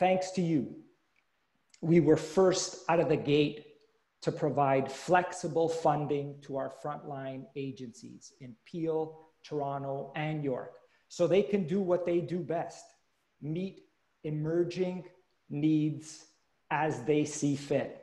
thanks to you, we were first out of the gate to provide flexible funding to our frontline agencies in Peel, Toronto, and York so they can do what they do best meet emerging needs as they see fit.